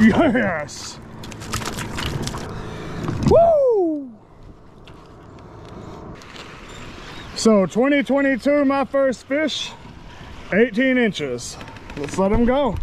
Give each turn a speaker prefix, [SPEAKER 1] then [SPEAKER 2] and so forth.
[SPEAKER 1] Yes! Woo! So 2022, my first fish, 18 inches. Let's let him go.